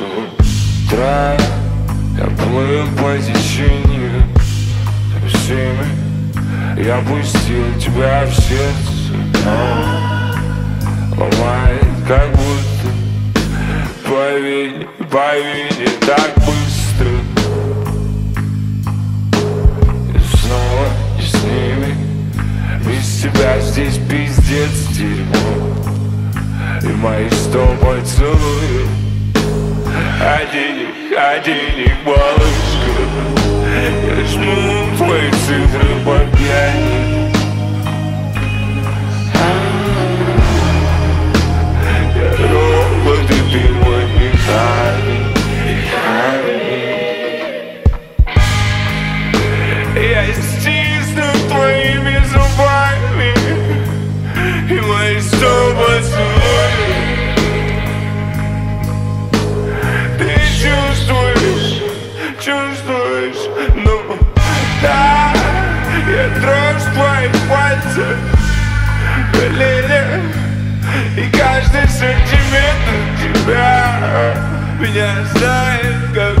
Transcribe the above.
с утра. Я плыл по течению. Всеми Я пустил тебя в сердце. Но ломает как будто По вине, по вине так быстро. И снова и с ними. Без тебя здесь пиздец дерьмо. И мои сто поцелуев денег, а денег малышка Я жму твои цифры по пьяни чувствуешь, ну да Я дрожь твоих пальцев колени И каждый сантиметр тебя Меня знает, как